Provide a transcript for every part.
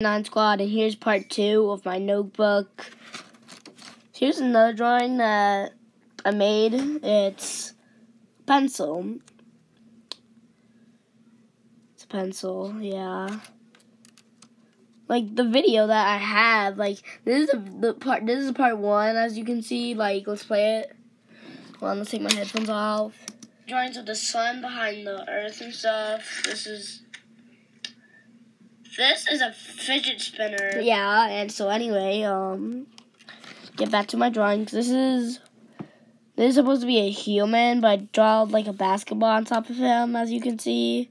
Nine Squad, and here's part two of my notebook. Here's another drawing that I made. It's pencil. It's a pencil, yeah. Like the video that I have, like this is the, the part. This is part one, as you can see. Like, let's play it. Hold on, let's take my headphones off. Drawings of the sun behind the earth and stuff. This is this is a fidget spinner. Yeah, and so anyway, um, get back to my drawings. This is this is supposed to be a human, but I draw like a basketball on top of him, as you can see.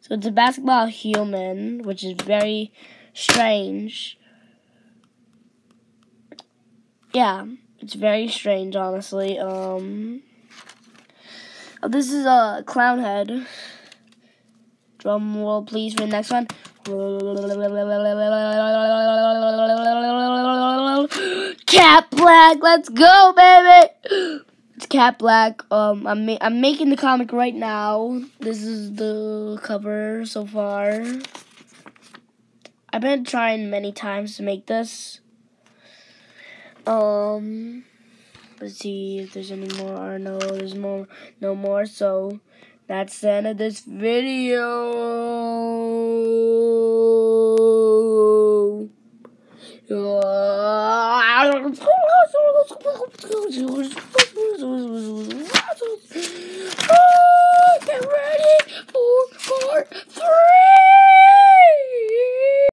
So it's a basketball human, which is very strange. Yeah, it's very strange, honestly. Um, oh, this is a clown head. Drum roll, please, for the next one. Cat Black, let's go, baby. It's Cat Black. Um, I'm ma I'm making the comic right now. This is the cover so far. I've been trying many times to make this. Um, let's see if there's any more. No, there's more. No more. So that's the end of this video. Get